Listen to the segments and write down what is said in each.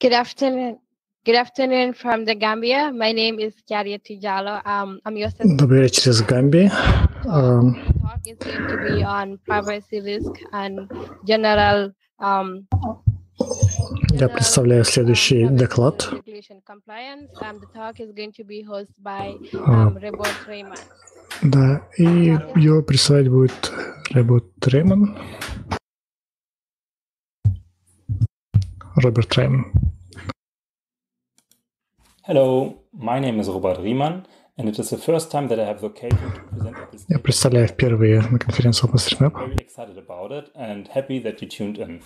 Good afternoon. Good afternoon from the Gambia. My name is Kiaria Tijalo. Um, I'm your assistant. Добрый вечер из Гамбии. Um, talk is going to be on privacy risk and general um, Я представляю следующий доклад. regulation compliance. Um, the talk is going to be hosted by А, um, Rebot Raymond. Да, и его представлять будет Роберт Реймон. Роберт Реймон. Hello, my name is Robert Riemann, and it is the first time that I have the occasion to present at this Я представляю впервые на конференции OpenStreetMap. very excited about it and happy that you tuned in.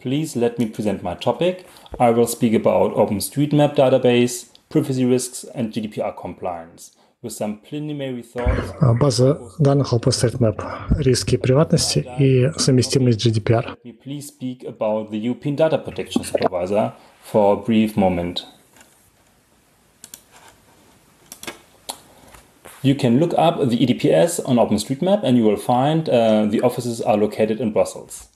Please let me present my topic. I will speak about OpenStreetMap database, privacy risks, and GDPR compliance with some preliminary thoughts. А, База данных OpenStreetMap, риски приватности и совместимость GDPR. Let me please speak about the European Data Protection Supervisor for a brief moment. You can look up the EDPS on OpenStreetMap and you will find uh, the offices are located in Brussels.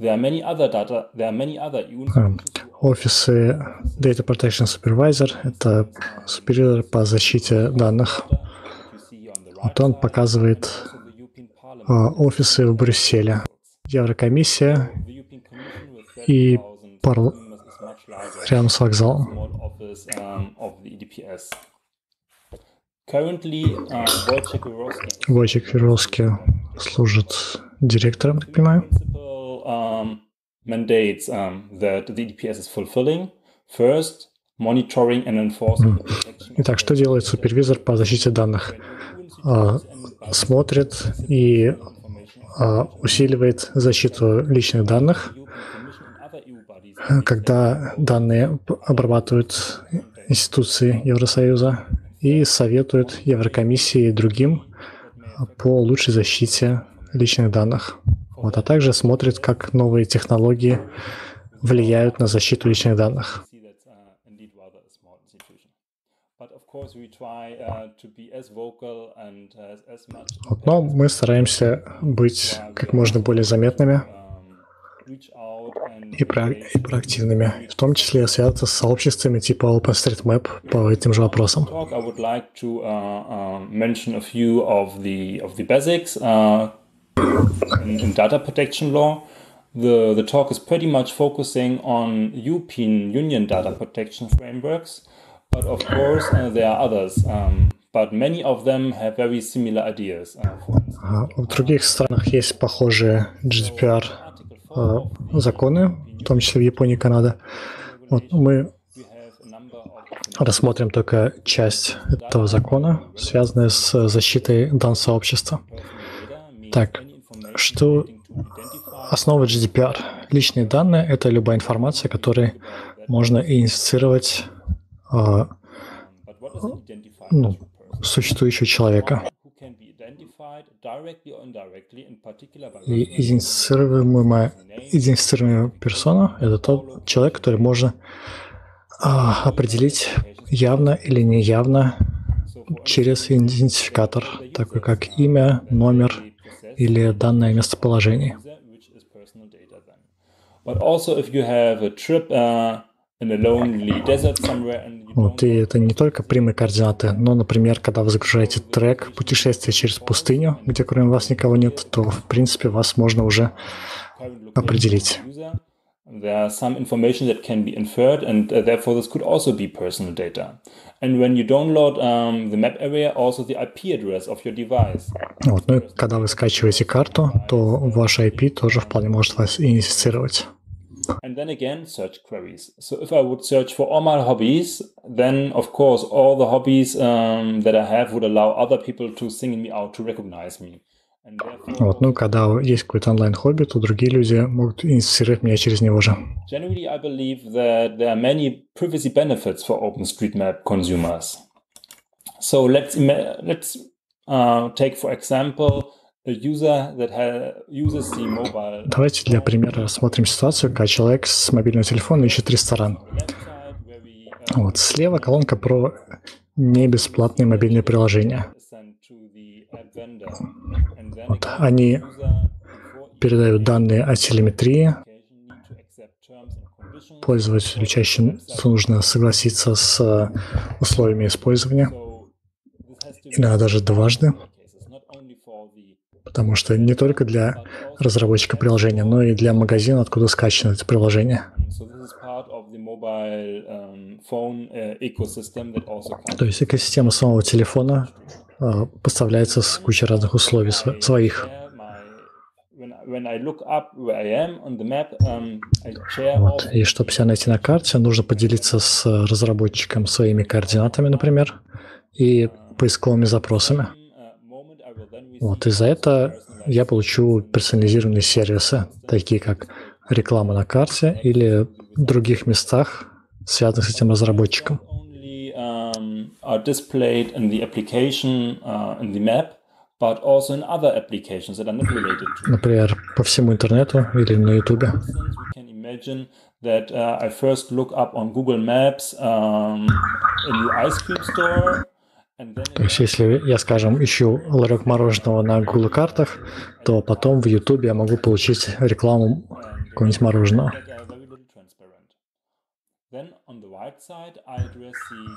There are many other data. There are many other EU А, Офисы Data Protection Supervisor — это супервизор по защите данных. Вот он показывает а, офисы в Брюсселе. Еврокомиссия и 30,000 парл- рядом с вокзалом. um, uh, Войчик Феровский служит директором, так понимаю. Mandates um, that the EDPS is fulfilling. First, monitoring and enforcing Итак, что делает супервизор по защите данных? А, Смотрит и а, усиливает защиту личных данных, когда данные обрабатывают институции Евросоюза и советует Еврокомиссии и другим по лучшей защите личных данных. Вот, а также смотрит, как новые технологии влияют на защиту личных данных. Вот, но мы стараемся быть как можно более заметными и, про- и проактивными, в том числе связаться с сообществами типа OpenStreetMap по этим же вопросам. I would like uh, uh, in, data protection law. The the talk is pretty much focusing on European Union data protection frameworks, but of course uh, there are others. Um, but many of them have very similar ideas. Uh, А В других странах есть похожие GDPR Article 4 а, of the законы, в том числе в Японии и Канаде. Вот мы рассмотрим только часть этого закона, связанную с защитой данного сообщества. Так, что основа GDPR? Личные данные — это любая информация, которой можно идентифицировать identified ну, существующего человека. И идентифицируемая, идентифицируемая персона — это тот человек, который можно а, определить явно или неявно через идентификатор, такой как имя, номер или данное местоположение. uh, Вот, и это не только прямые координаты, но, например, когда вы загружаете трек «Путешествие через пустыню», где кроме вас никого нет, то, в принципе, вас можно уже определить. of the user, there are some information that can be inferred, and uh, therefore this could also be personal data. And when you download um, the map area, also the IP address of your device. Вот. Ну и когда вы скачиваете карту, то ваш IP тоже вполне может вас идентифицировать. And then again, search queries. So if I would search for all my hobbies, then of course all the hobbies um, that I have would allow other people to single me out to recognize me. Вот. Ну, когда есть какой-то онлайн-хобби, то другие люди могут идентифицировать меня через него же. generally, I believe that there are many privacy benefits for OpenStreetMap consumers. So let's let's uh, take for example Давайте для примера рассмотрим ситуацию, когда человек с мобильного телефона ищет ресторан. uh, Вот. Слева колонка про небесплатные мобильные приложения. send to the app vendor. And then Вот. Они передают данные о телеметрии, пользователю чаще нужно согласиться с условиями использования, иногда даже дважды, потому что не только для разработчика приложения, но и для магазина, откуда скачано это приложение. То есть экосистема самого телефона поставляется с кучей разных условий своих. Вот. И чтобы себя найти на карте, нужно поделиться с разработчиком своими координатами, например, и поисковыми запросами. Вот. И за это я получу персонализированные сервисы, такие как реклама на карте или в других местах, связанных с этим разработчиком. Например, по всему интернету или на YouTube. that uh, I first look up on Google Maps um, a new ice cream store. То есть, если я, скажем, ищу ларек мороженого на Google картах, то потом в YouTube я могу получить рекламу какого-нибудь мороженого.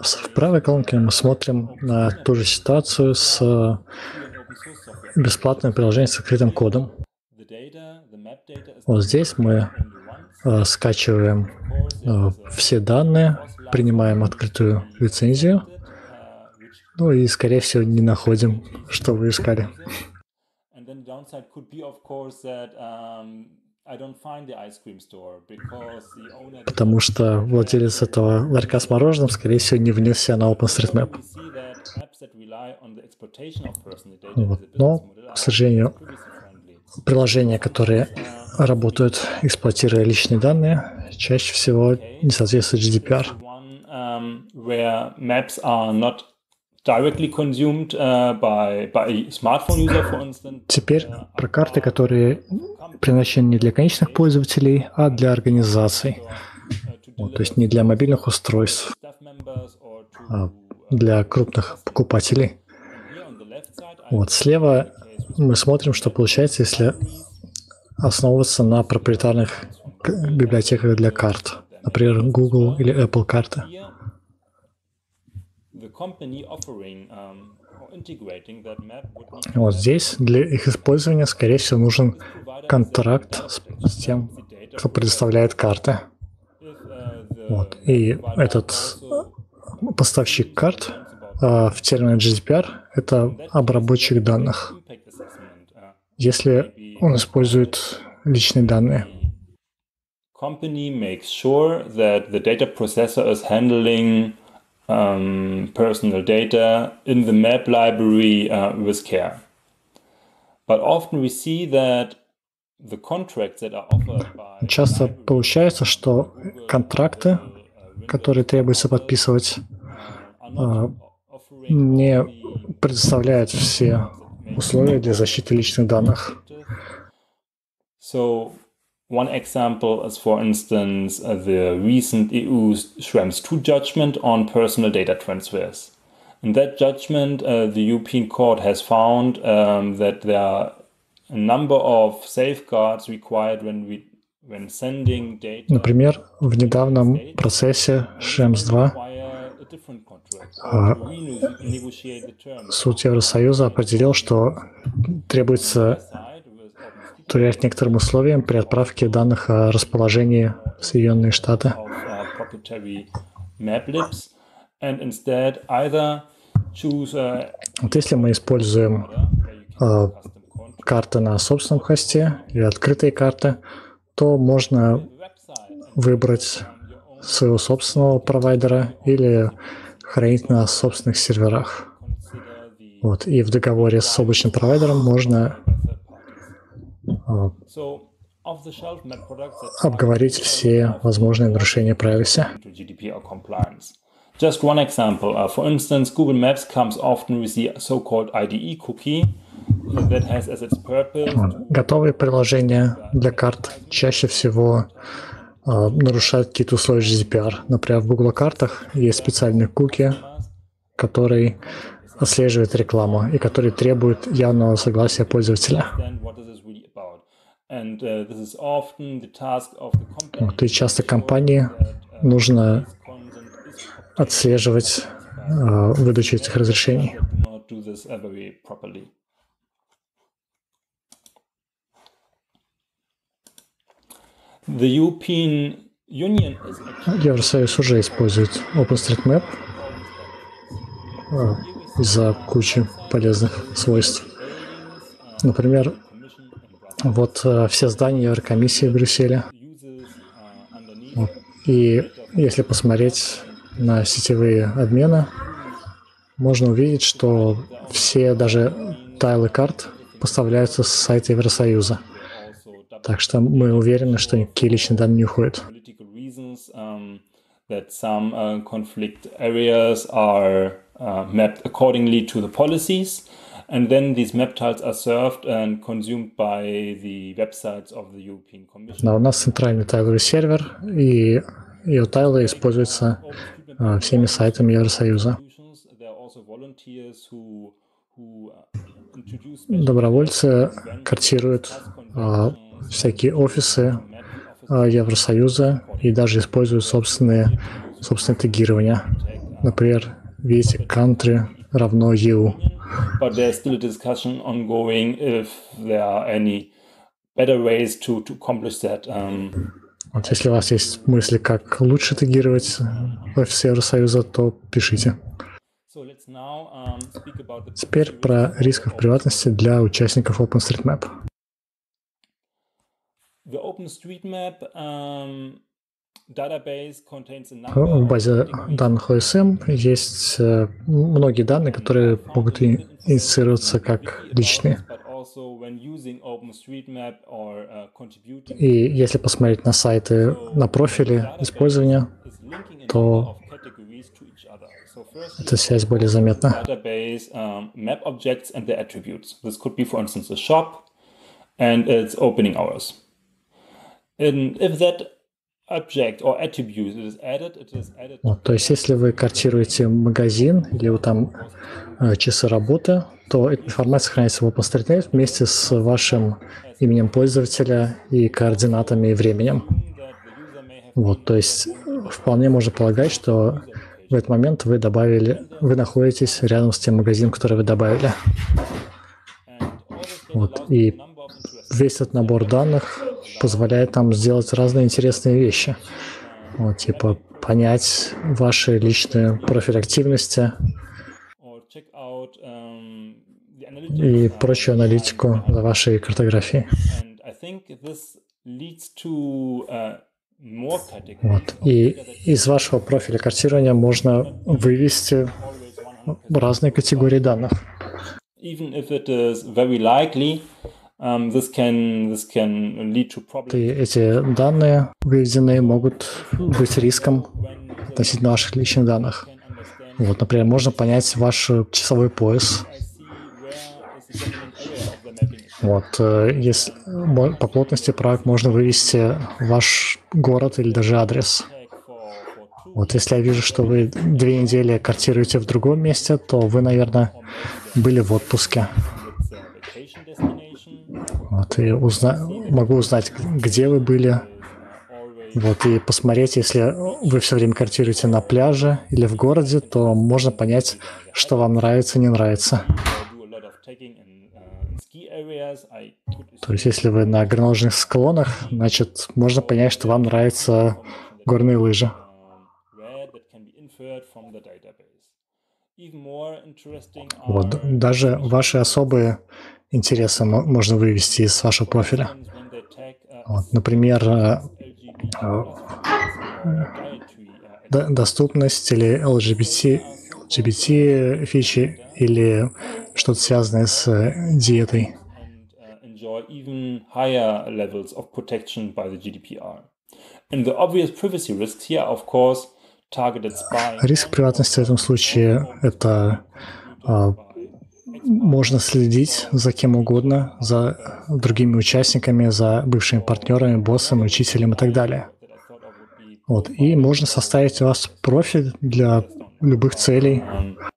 В правой колонке мы смотрим на ту же ситуацию с бесплатным приложением с открытым кодом. Вот здесь мы э, скачиваем э, все данные, принимаем открытую лицензию, ну и, скорее всего, не находим, что вы искали. Потому что владелец этого ларька с мороженым, скорее всего, не внес себя на OpenStreetMap. Вот. Но, к сожалению, приложения, которые работают, эксплуатируя личные данные, чаще всего не соответствуют GDPR. Теперь про карты, которые предназначены не для конечных пользователей, а для организаций. Вот, то есть не для мобильных устройств, а для крупных покупателей. Вот слева мы смотрим, что получается, если основываться на проприетарных библиотеках для карт, например, Google или Apple карты. Вот здесь для их использования, скорее всего, нужен контракт с, с тем, кто предоставляет карты. Вот. И этот поставщик карт uh, в термине GDPR — это обработчик данных, если он использует личные данные. Company makes sure that the data processor is handling um, personal data in the map library uh, with care. But often we see that the contracts that are offered by Часто получается, что контракты, которые требуется подписывать, не предоставляют все условия для защиты личных данных. So One example is, for instance, uh, the recent EU Schrems II judgment on personal data transfers. In that judgment, uh, the European Court has found um, that there are a number of safeguards required when we when sending data. Например, в недавнем процессе Schrems 2 суд Евросоюза определил, что требуется удовлетворять некоторым условиям при отправке данных о расположении в Соединенные Штаты. Вот если мы используем э, карты на собственном хосте или открытые карты, то можно выбрать своего собственного провайдера или хранить на собственных серверах. Вот. И в договоре с облачным провайдером можно обговорить все возможные нарушения privacy. Just one example. Uh, for instance, Google Maps comes often with the so-called IDE cookie that has as its purpose. Готовые приложения для карт чаще всего uh, нарушают какие-то условия GDPR. Например, в Google картах есть специальный куки, который отслеживает рекламу и который требует явного согласия пользователя. И часто компании нужно отслеживать э, выдачу этих разрешений. Uh, Евросоюз уже использует OpenStreetMap из-за кучи полезных свойств. Например, вот э, все здания Еврокомиссии в Брюсселе. И если посмотреть на сетевые обмены, можно увидеть, что все даже тайлы карт поставляются с сайта Евросоюза. Так что мы уверены, что никакие личные данные не уходят. um, that some uh, conflict areas are uh, mapped accordingly to the policies. And then these map tiles are served and consumed by the websites of the European Commission. Да, у нас центральный тайловый сервер, и ее тайлы используются э, всеми сайтами Евросоюза. Uh, Добровольцы картируют э, всякие офисы э, Евросоюза и даже используют собственные, собственное тегирование. Например, видите, country равно EU. but there's still a discussion ongoing if there are any better ways to, to accomplish that. Um, Вот если у вас есть мысли, как лучше тегировать офисы Евросоюза, то пишите. um, Теперь про рисков приватности для участников OpenStreetMap. The OpenStreetMap um, В базе данных OSM есть э, многие данные, которые могут инициироваться как личные. uh, И если посмотреть на сайты, на профили использования, то эта связь более заметна. um, its opening hours. And if that Вот, то есть если вы картируете магазин или вот там э, часы работы, то эта информация сохраняется в OpenStreetMap вместе с вашим именем пользователя и координатами и временем. Вот, то есть вполне можно полагать, что в этот момент вы добавили, вы находитесь рядом с тем магазином, который вы добавили. Вот, и весь этот набор данных позволяет нам сделать разные интересные вещи. Вот, типа понять ваши личные профиль активности и прочую аналитику за вашей categories. Вот. И из вашего профиля картирования можно вывести Always 100%. разные категории данных. Um, эти данные выведенные могут быть риском относительно ваших личных данных. Вот, например, можно понять ваш часовой пояс. Вот, э, если по плотности правок можно вывести ваш город или даже адрес. Вот, если я вижу, что вы две недели картируете в другом месте, то вы, наверное, были в отпуске. Вот, и узна- могу узнать, где вы были, Вот, и посмотреть, если вы все время картируете на пляже или в городе, то можно понять, что вам нравится, не нравится. То есть, если вы на горнолыжных склонах, значит, можно понять, что вам нравятся горные лыжи. Вот, даже ваши особые интересы мо- можно вывести из вашего профиля. uh, Вот, например, э, uh, доступность или LGBT, LGBT фичи или что-то связанное с э, диетой. and uh, enjoy even higher levels of protection by the GDPR. And the obvious privacy risks here, are, of course, targeted spying. Риск приватности в этом случае – это а, можно следить за кем угодно, за другими участниками, за бывшими партнерами, боссом, учителем и так далее. Вот. И можно составить у вас профиль для любых целей.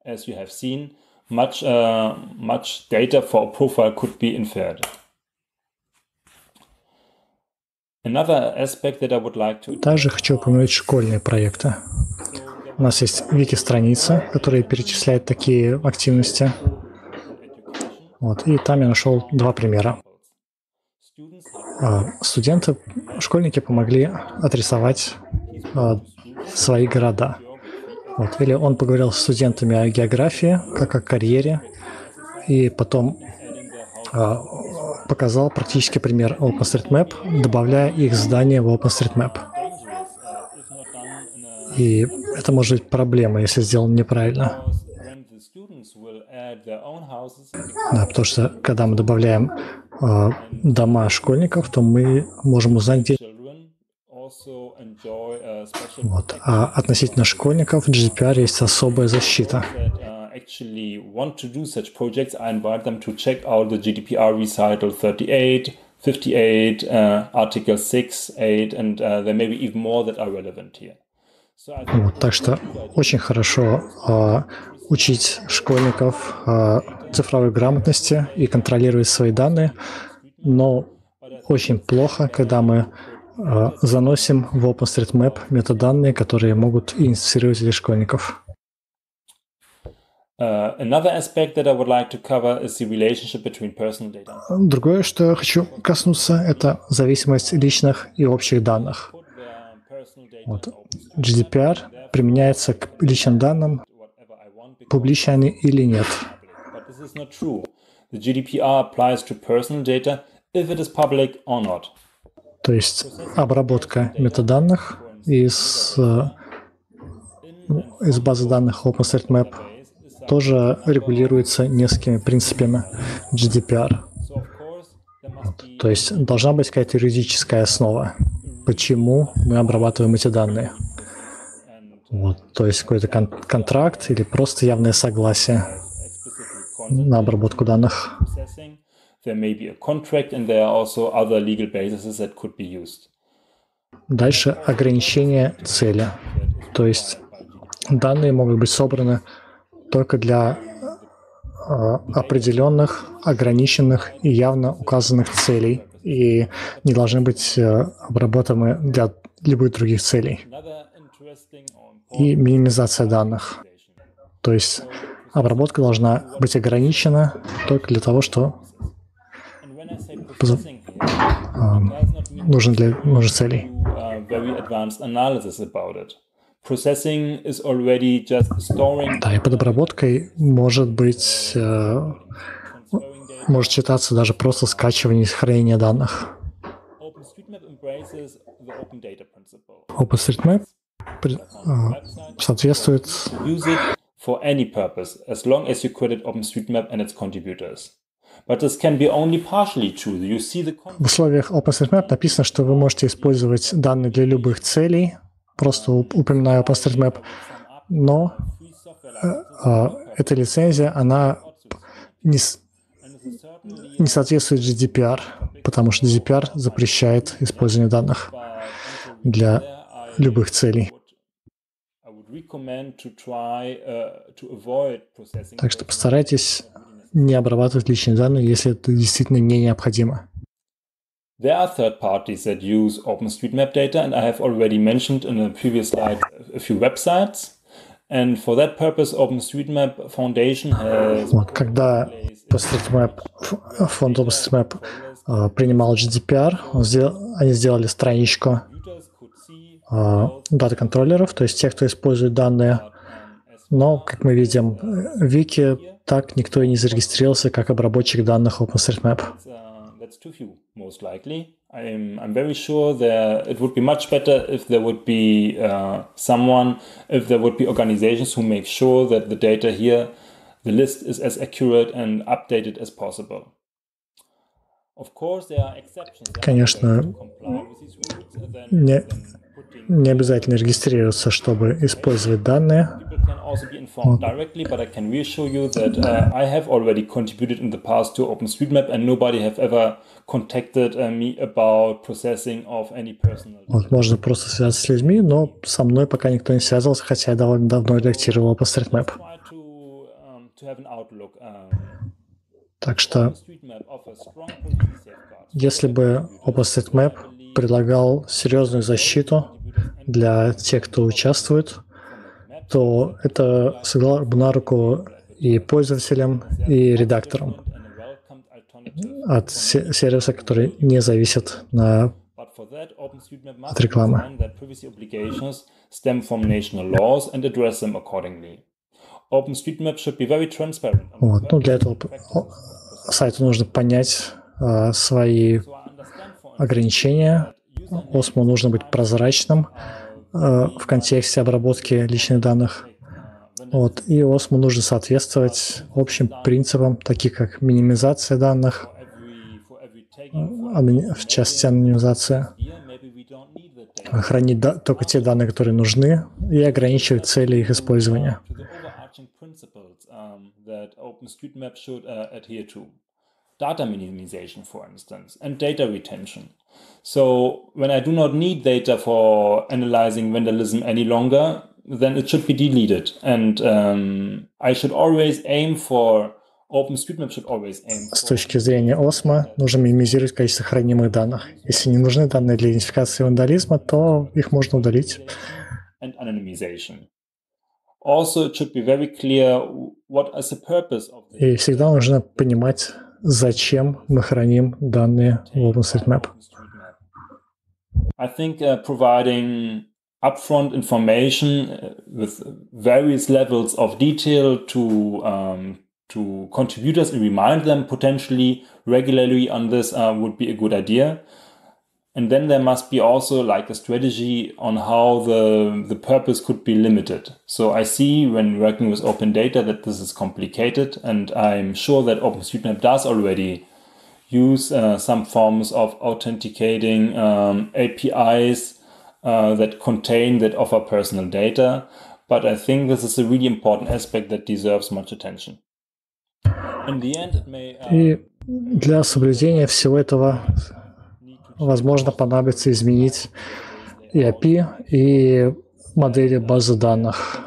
As you have seen, much uh, much data for a profile could be inferred. Another aspect that I would like to Также хочу упомянуть школьные проекты. У нас есть вики-страница, которая перечисляет такие активности. Вот, и там я нашел два примера. А, Студенты, школьники помогли отрисовать а, свои города. Вот. Или он поговорил с студентами о географии, как о карьере, и потом а, показал практический пример OpenStreetMap, добавляя их здания в OpenStreetMap. И это может быть проблема, если сделано неправильно. Да, потому что когда мы добавляем э, дома школьников, то мы можем узнать, где... Вот. А относительно школьников в GDPR есть особая защита. actually want to do such projects, I invite them to check out the GDPR recital 38, 58, uh, Article 6, 8, and uh, there may be even more that are relevant here. Вот, так что очень хорошо э, учить школьников э, цифровой грамотности и контролировать свои данные, но очень плохо, когда мы э, заносим в OpenStreetMap метаданные, которые могут идентифицировать этих школьников. Data. Другое, что я хочу коснуться, это зависимость личных и общих данных. Вот. GDPR применяется к личным данным, публичны они или нет. То есть обработка метаданных из, э, из базы данных OpenStreetMap тоже регулируется несколькими принципами GDPR. То есть должна быть какая-то юридическая основа, почему мы обрабатываем эти данные. Вот, то есть какой-то кон- контракт или просто явное согласие на обработку данных. Дальше ограничение цели. То есть данные могут быть собраны только для э, определенных, ограниченных и явно указанных целей и не должны быть э, обработаны для любых других целей. И минимизация данных. То есть обработка должна быть ограничена только для того, что э, нужен для нужных целей. Да, и под обработкой может быть, э, может считаться даже просто скачивание и хранение данных. OpenStreetMap э, соответствует for any purpose as long as you credit OpenStreetMap and its contributors. But this can be only partially true. You see the В условиях OpenStreetMap написано, что вы можете использовать данные для любых целей, просто уп- упоминаю OpenStreetMap, но э, э, эта лицензия, она не, не соответствует GDPR, потому что GDPR запрещает использование данных для любых целей. Uh. Так что постарайтесь не обрабатывать личные данные, если это действительно не необходимо. There are third parties that use OpenStreetMap data, and I have already mentioned in a previous slide a few websites. And for that purpose, OpenStreetMap Foundation has Вот, когда OpenStreetMap, фонд OpenStreetMap э, принимал GDPR, он сделал- они сделали страничку users could see э, дата-контроллеров, то есть тех, кто использует данные. Но, как мы видим, э, в Вики так никто и не зарегистрировался как обработчик данных OpenStreetMap. uh. I'm, I'm very sure there it would be much better if there would be uh, someone, if there would be organizations who make sure that the data here, the list is as accurate and updated as possible. Of course, there are exceptions. Конечно, не, не обязательно регистрироваться, чтобы использовать данные. Uh, uh, personal. Вот, можно просто связаться с людьми, но со мной пока никто не связывался, хотя я довольно давно редактировал um, outlook. Um, Так что, если бы OpenStreetMap предлагал серьезную защиту для тех, кто участвует, то это сыграло бы на руку и пользователям, и редакторам от сервиса, который не зависит на от рекламы. Вот. Ну, для этого сайту нужно понять а, свои ограничения. Осмо нужно быть прозрачным а, в контексте обработки личных данных. Вот. И OSMO нужно соответствовать общим принципам, таких как минимизация данных, в части анонимизация, хранить только те данные, которые нужны, и ограничивать цели их использования. data minimization, for instance, and data retention. So when I do not need data for analyzing vandalism any longer, then it should be deleted. And um, I should always aim for OpenStreetMap should always aim С точки зрения OSMA нужно минимизировать количество хранимых данных. Если не нужны данные для идентификации вандализма, то их можно удалить. And anonymization. Also, it should be very clear what is the purpose of the... И всегда нужно понимать, зачем мы храним данные в OpenStreetMap. I think uh, providing upfront information uh, with various levels of detail to um, to contributors and remind them potentially regularly on this uh, would be a good idea. And then there must be also like a strategy on how the, the purpose could be limited. So I see when working with open data that this is complicated, and I'm sure that OpenStreetMap does already use uh, some forms of authenticating um, APIs uh, that contain, that offer personal data. But I think this is a really important aspect that deserves much attention. И для соблюдения всего этого, возможно, понадобится изменить и API, и модели базы данных.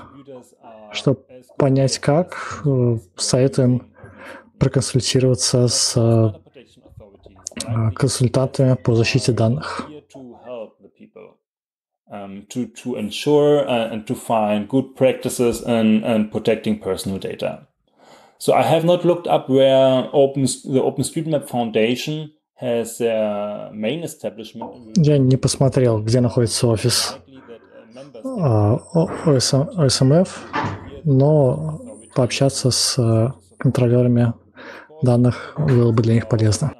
Чтобы понять как, советуем проконсультироваться с консультантами по защите данных um, to, to ensure uh, and to find good practices in, in protecting personal data. So I have not looked up where Open, the OpenStreetMap Foundation has their main establishment. Я не посмотрел, где находится офис OSMF, но пообщаться с контролерами данных было бы для них полезно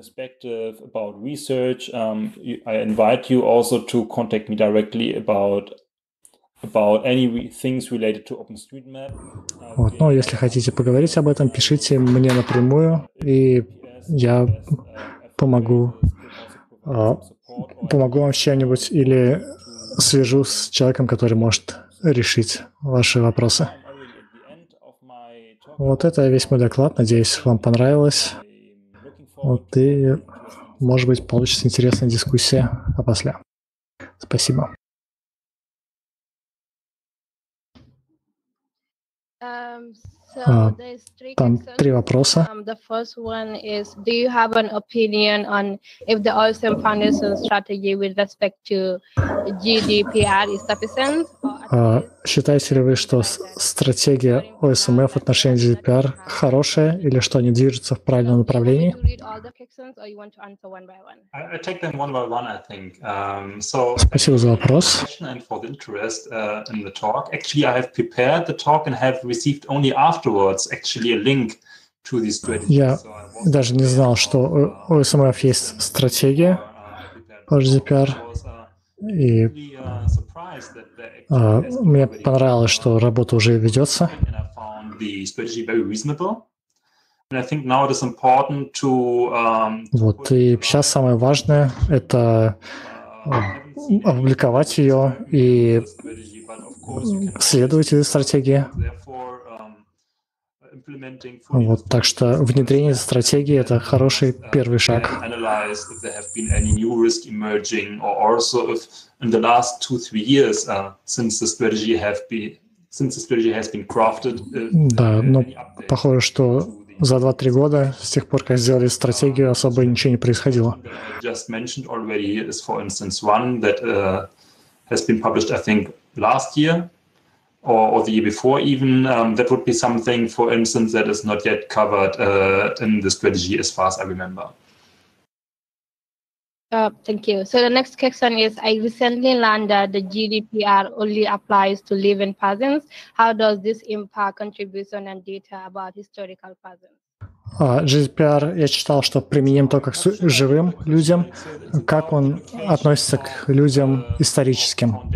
perspective about research, um, I invite you also to contact me directly about about any things related to OpenStreetMap. Вот, ну, если хотите поговорить об этом, пишите мне напрямую, и я помогу, помогу вам с чем-нибудь или свяжу с человеком, который может решить ваши вопросы. Вот это весь мой доклад. Надеюсь, вам понравилось. Вот, и, может быть, получится интересная дискуссия опосля. Спасибо. Um, А, там три вопроса. Um, the first one is, do you have an opinion on if the OSM Foundation strategy with respect to GDPR is sufficient? А, считаете ли вы, что стратегия ОСМФ в отношении GDPR хорошая или что они движутся в правильном направлении? Um, Спасибо за вопрос. Actually, I have prepared the talk and have received only after я даже не знал, что у СМФ есть стратегия по GDPR. И а, мне понравилось, что работа уже ведется. Вот, и сейчас самое важное — это опубликовать ее и следовать этой стратегии. Вот, так что внедрение стратегии — это хороший первый шаг. Да, но похоже, что за 2-3 года, с тех пор, как сделали стратегию, особо ничего не происходило. Just or, or the year before even. Um, that would be something, for instance, that is not yet covered uh, in the strategy as far as I remember. Uh, thank you. So the next question is, I recently learned that the GDPR only applies to living persons. How does this impact contribution and data about historical persons? А, GDPR, я читал, что применим только к живым людям. Как он относится к людям историческим?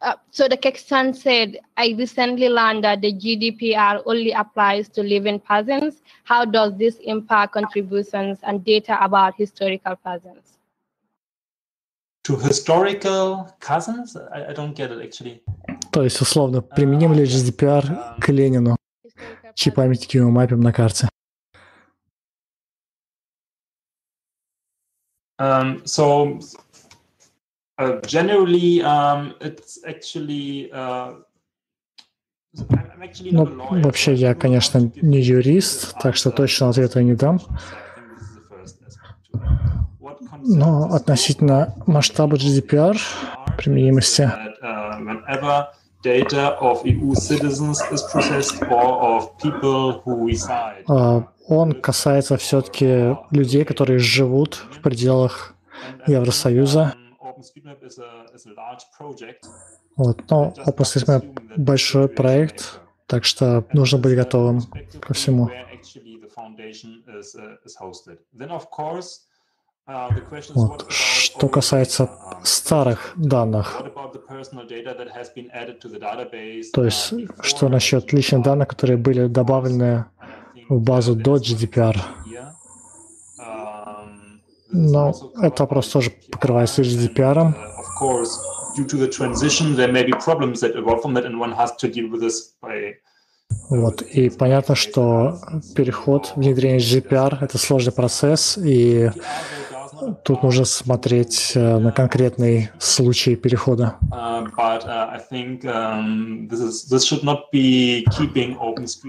Uh, so the question said, I recently learned that the GDPR only applies to living persons. How does this impact contributions and data about historical persons? To historical cousins? I, I don't get it actually. То есть, условно, применим ли GDPR к Ленину, чьи памятники мы мапим на карте? Um, so Uh, generally, um, it's actually. Uh, ну, вообще, я, конечно, не юрист, так что точно ответа не дам. Но относительно масштаба GDPR, применимости, data of EU citizens is processed or of people who reside. Он касается все-таки людей, которые живут в пределах Евросоюза. Вот, но OpenStreetMap большой проект, так что нужно быть готовым ко всему. Вот. Что касается старых данных, то есть что насчет личных данных, которые были добавлены в базу до GDPR? Но этот вопрос тоже покрывается GDPR. Вот. И понятно, что переход, внедрение GDPR — это сложный процесс, и тут нужно смотреть э, на конкретный случай перехода.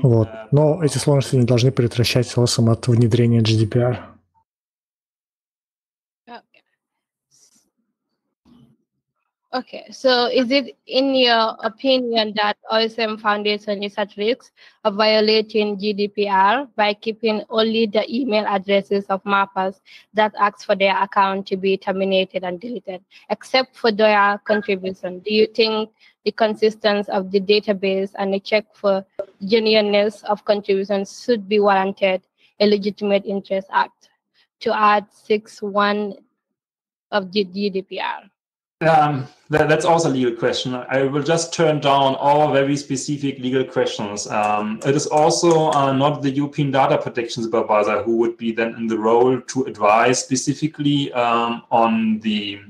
Вот. Но эти сложности не должны предотвращать OSM от внедрения GDPR. Okay, so is it in your opinion that OSM Foundation is at risk of violating GDPR by keeping only the email addresses of mappers that ask for their account to be terminated and deleted, except for their contribution? Do you think the consistency of the database and a check for genuineness of contributions should be warranted a legitimate interest act to add 6.1 of the GDPR? Um, that, that's also a legal question. I will just turn down all very specific legal questions. Um, it is also uh, not the European Data Protection Supervisor who would be then in the role to advise specifically um, on the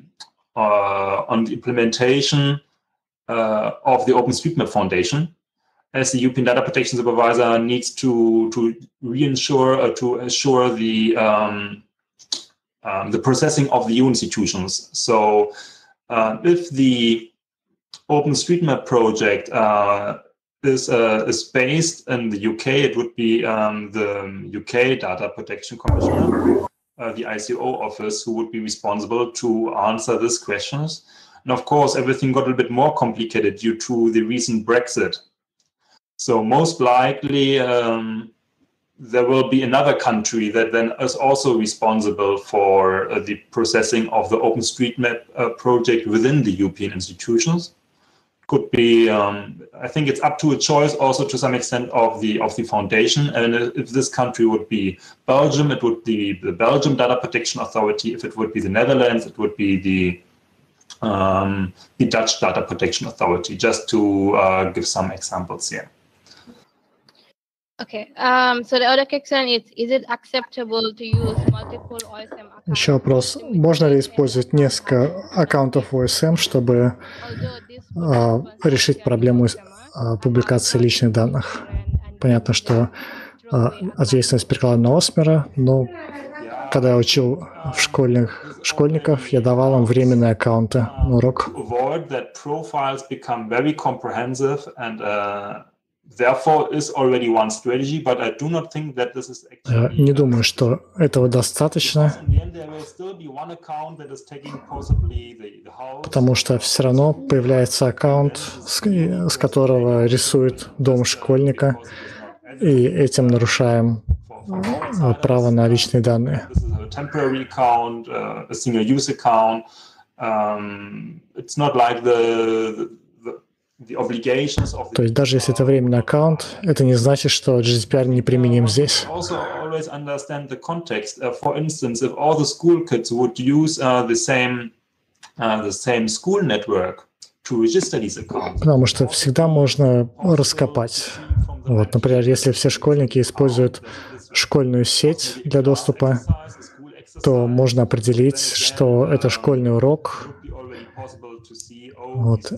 uh, on the implementation uh, of the OpenStreetMap Foundation, as the European Data Protection Supervisor needs to to reinsure uh, to assure the um, um, the processing of the EU institutions. So uh, if the OpenStreetMap project uh, is, uh, is based in the UK, it would be um, the UK Data Protection Commissioner, uh, the ICO office, who would be responsible to answer these questions. And of course, everything got a little bit more complicated due to the recent Brexit. So most likely, um, there will be another country that then is also responsible for uh, the processing of the OpenStreetMap uh, project within the European institutions. Could be, um, I think it's up to a choice also to some extent of the of the foundation. And if this country would be Belgium, it would be the Belgium Data Protection Authority. If it would be the Netherlands, it would be the um, the Dutch Data Protection Authority. Just to uh, give some examples here. Okay. Um, so the other question is, is it acceptable to use multiple OSM accounts? Еще вопрос. Можно ли использовать несколько аккаунтов OSM, чтобы а, решить проблему а, публикации личных данных? Понятно, что а, ответственность перекладена на Осмера, но когда я учил в школьных, школьников, я давал им временные аккаунты на урок. Uh, therefore is already one strategy, but I do not think that this is actually не думаю, что этого достаточно, потому что все равно появляется аккаунт, с, которого рисует дом школьника, и этим нарушаем э, право на личные данные. Uh. Um, it's not like the, the the obligations of the То есть даже если это временный аккаунт, это не значит, что GDPR не применим здесь. Uh, uh, uh, Потому что всегда можно раскопать. Вот, например, если все школьники используют школьную сеть для доступа, то можно определить, что это школьный урок, Вот.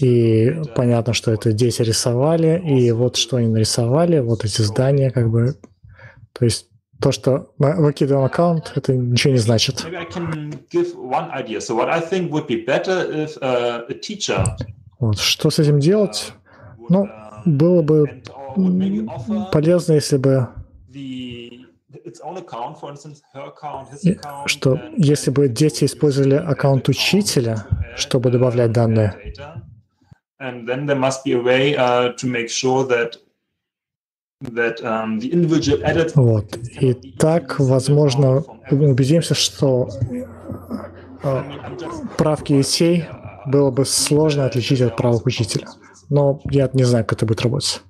И понятно, что это дети рисовали, и вот что они нарисовали, вот эти здания, как бы. То есть то, что мы выкидываем аккаунт, это ничего не значит. Uh, Вот. Что с этим делать? Ну, было бы полезно, если бы что если бы дети использовали аккаунт учителя, чтобы добавлять данные. And then there must be a way uh, to make sure that that um, the individual edits вот. И так, возможно, мы убедимся, что э, правки детей было бы сложно отличить от правок учителя. Но я не знаю, как это будет работать.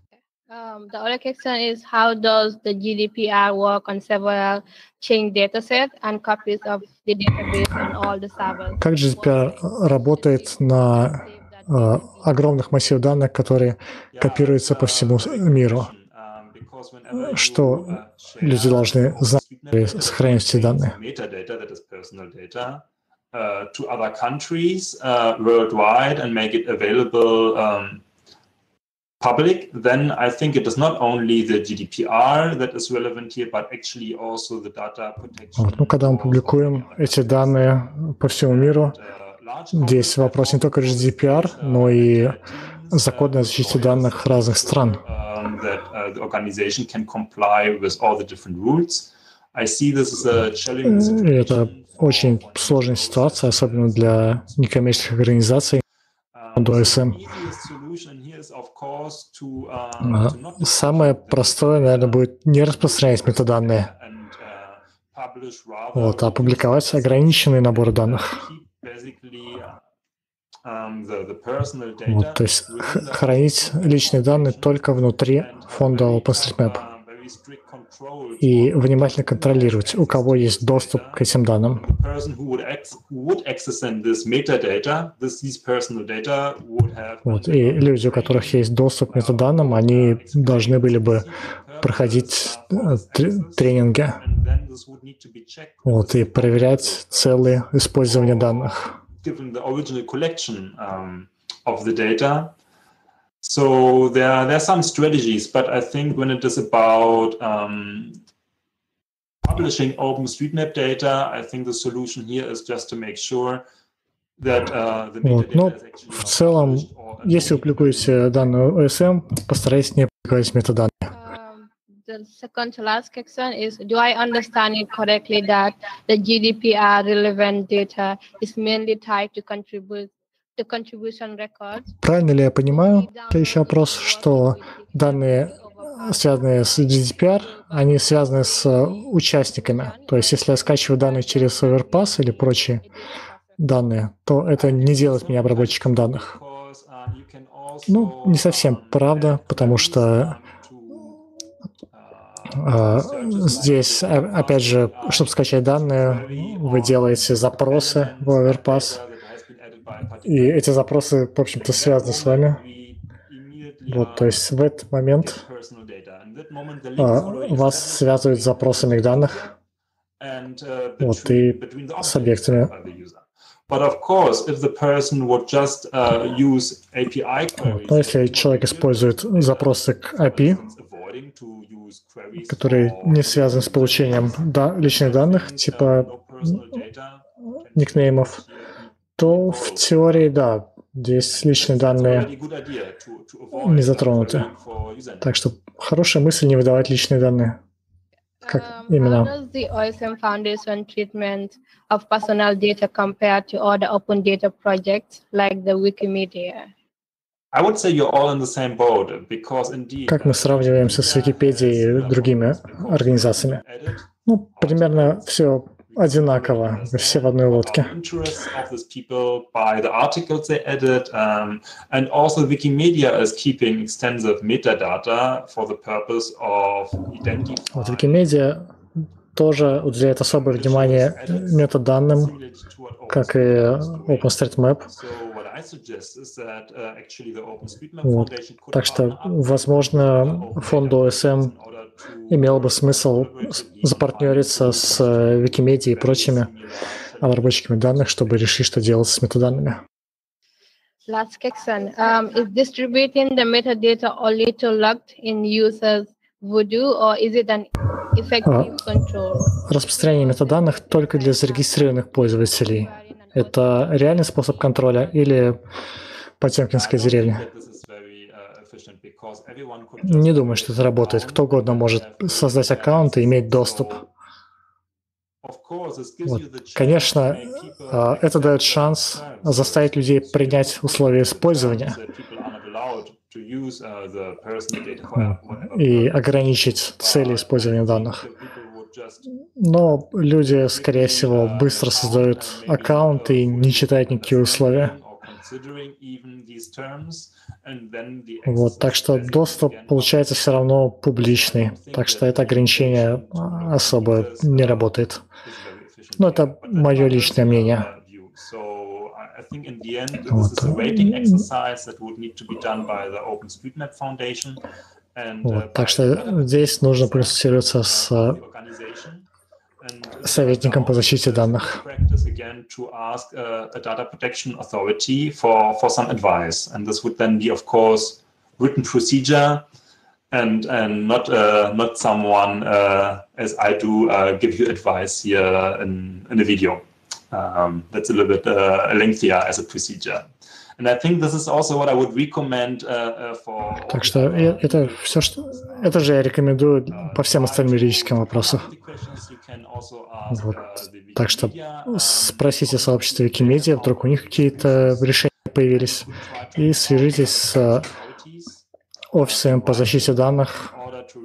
Um, the other question is how does the GDPR work on several chain datasets and copies of the database on all the servers? Как GDPR работает на э, огромных массивах данных, которые копируются по всему миру? Что люди должны знать is personal data, uh, to other countries uh, worldwide and make it available um, public, then I think it is not only the GDPR that is relevant here, but actually also the data protection. Вот. Ну, когда мы публикуем эти данные по всему миру, здесь вопрос не только GDPR, но и закон о защите данных разных стран. um, uh, это очень сложная ситуация, особенно для некоммерческих организаций. Um, до to, um, Самое простое, наверное, будет не распространять метаданные, uh, вот, а публиковать ограниченный набор данных. Um, Вот, то есть хранить личные данные только внутри фонда OpenStreetMap и внимательно контролировать, у кого есть доступ к этим данным. Вот, и люди, у которых есть доступ к метаданным, они должны были бы проходить э, тре- тренинги вот, и проверять целые использования данных. So there, there are some strategies, but I think when it is about um, publishing OpenStreetMap data, I think the solution here is just to make sure that uh, the Вот, metadata но is actually в not целом, published or если вы публикуете данные OSM, постарайтесь не публиковать метаданные. Um, the second to last question is Do I understand it correctly that the GDPR relevant data is mainly tied to contribute to contribution records? Правильно ли я понимаю, следующий вопрос, что данные, связанные с GDPR, они связаны с э, участниками. То есть, если я скачиваю данные через Overpass или прочие данные, то это не делает меня обработчиком данных. Ну, не совсем правда, потому что э, здесь, о- опять же, чтобы скачать данные, вы делаете запросы в Overpass, и эти запросы, в общем-то, связаны с вами. Вот, то есть в этот момент а, вас связывают с запросами данных, вот, и с объектами. Uh, Но если человек использует запросы к API, который не связан с получением да, личных данных, типа никнеймов, то в теории, да, здесь личные данные не затронуты. Так что хорошая мысль не выдавать личные данные. Как Um, именно? How does the OSM Foundation treatment of personal data compare to other open data projects like the Wikimedia? I would say you're all in the same boat because indeed. Как мы сравниваемся с Википедией и другими организациями? Ну, примерно все одинаково, все в одной лодке. um, Wikimedia. Вот Викимедиа тоже уделяет особое внимание метаданным, как и OpenStreetMap. So what I suggest is that uh, actually the OpenStreetMap Вот. Так что, возможно, фонд ОСМ in to имел бы смысл запартнериться с э, Викимедией и прочими обработчиками данных, чтобы решить, что делать с метаданными. Last question. Um, is distributing the metadata only to logged-in users Voodoo, or is it an effective control? Распространение метаданных только для зарегистрированных пользователей. Это реальный способ контроля или Потемкинская деревня? Не думаю, что это работает. Кто угодно может создать аккаунт и иметь доступ. Вот. Конечно, а, это дает шанс заставить людей принять условия использования и ограничить цели использования данных. Но люди, скорее всего, быстро создают аккаунт и не читают никакие условия. Вот, так что доступ получается все равно публичный. Так что это ограничение а, особо не работает. Но это мое личное мнение. Вот. Вот, так что здесь нужно консультироваться с советником по защите данных. practice again to ask a, a data protection authority for, for some advice. And this would then be, of course, written procedure and, and not, uh, not someone, uh, as I do, uh, give you advice here in, in a video. Um, that's a little bit uh, lengthier as a procedure. And I think this is also what I would recommend uh, uh, for. Так что это все, что... Это же я рекомендую по всем остальным юридическим вопросам. Вот. Так что спросите сообщество Викимедиа, вдруг у них какие-то решения появились, и свяжитесь с офисом по защите данных.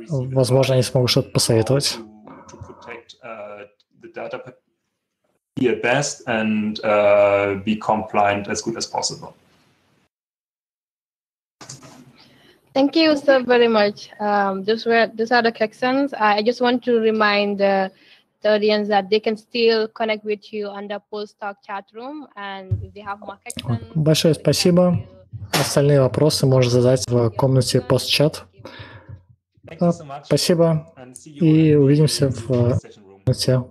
Возможно, они смогут что-то посоветовать. Be best and uh, be compliant as good as possible. Thank you so very much. Um, those were those are the questions. I just want to remind the, the audience that they can still connect with you on the post talk chat room, and if they have more questions, Большое спасибо. Остальные вопросы можно задать в комнате постчат. Thank you so much. Спасибо And see you и in the увидимся в session room. комнате